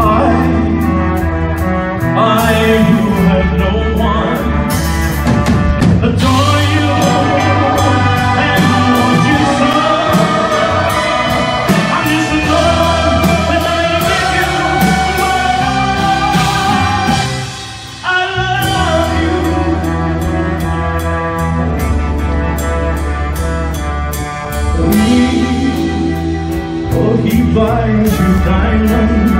buys you diamonds?